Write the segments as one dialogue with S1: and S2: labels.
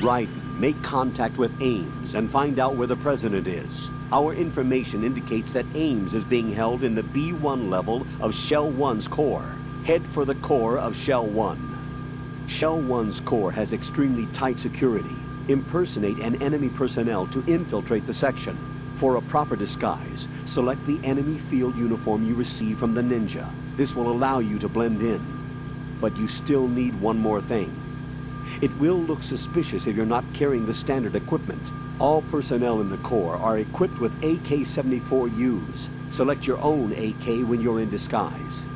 S1: Raiden, make contact with Ames and find out where the President is. Our information indicates that Ames is being held in the B1 level of Shell 1's core. Head for the core of Shell 1. Shell 1's core has extremely tight security. Impersonate an enemy personnel to infiltrate the section. For a proper disguise, select the enemy field uniform you receive from the ninja. This will allow you to blend in. But you still need one more thing. It will look suspicious if you're not carrying the standard equipment. All personnel in the Corps are equipped with AK-74Us. Select your own AK when you're in disguise.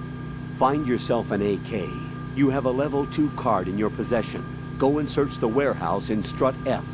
S1: Find yourself an AK. You have a level 2 card in your possession. Go and search the warehouse in Strut F.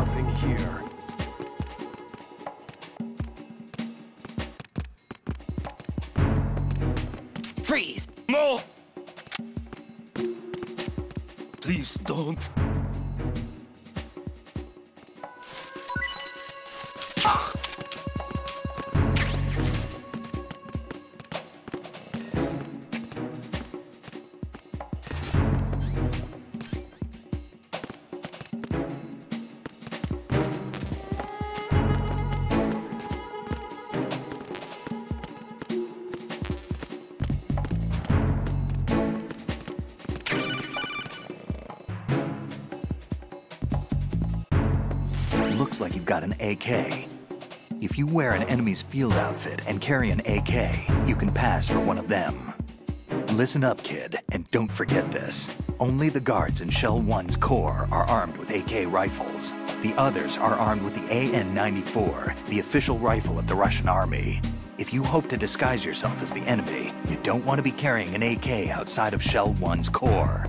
S2: Nothing here.
S3: Freeze! More!
S2: Please don't.
S4: Looks like you've got an AK. If you wear an enemy's field outfit and carry an AK, you can pass for one of them. Listen up, kid, and don't forget this. Only the guards in Shell 1's core are armed with AK rifles. The others are armed with the AN-94, the official rifle of the Russian army. If you hope to disguise yourself as the enemy, you don't want to be carrying an AK outside of Shell 1's core.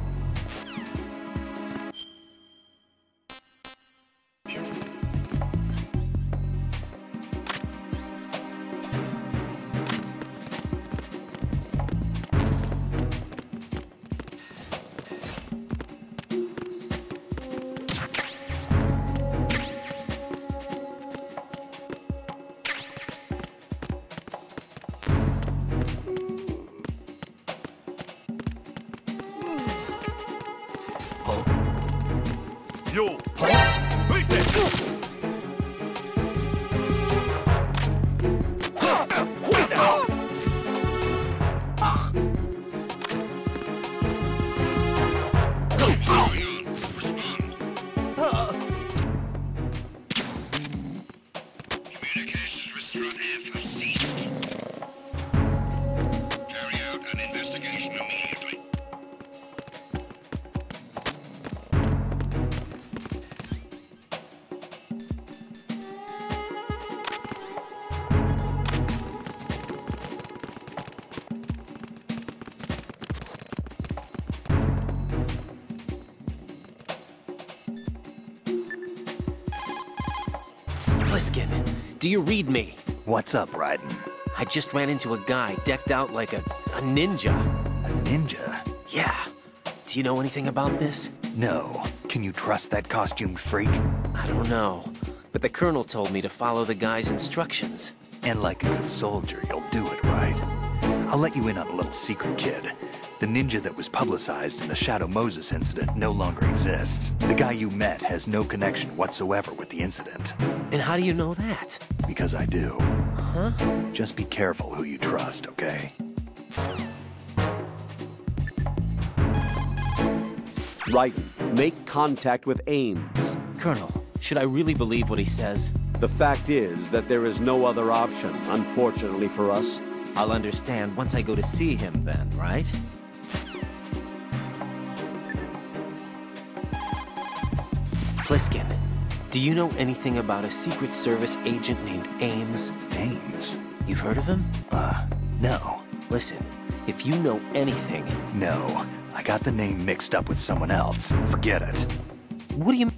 S5: よう。はっ
S3: Pliskin, do you read me?
S4: What's up, Raiden?
S3: I just ran into a guy decked out like a, a ninja.
S4: A ninja?
S3: Yeah. Do you know anything about this?
S4: No. Can you trust that costumed freak?
S3: I don't know. But the colonel told me to follow the guy's instructions.
S4: And like a good soldier, you'll do it right. I'll let you in on a little secret, kid. The ninja that was publicized in the Shadow Moses incident no longer exists. The guy you met has no connection whatsoever with the incident.
S3: And how do you know that?
S4: Because I do.
S3: Huh?
S4: Just be careful who you trust, okay?
S1: Raiden, make contact with Ames.
S3: Colonel, should I really believe what he says?
S1: The fact is that there is no other option, unfortunately for us.
S3: I'll understand once I go to see him then, right? Pliskin, do you know anything about a Secret Service agent named Ames?
S4: Ames?
S3: You've heard of him?
S4: Uh, no.
S3: Listen, if you know anything,
S4: No. I got the name mixed up with someone else. Forget it.
S3: what do you...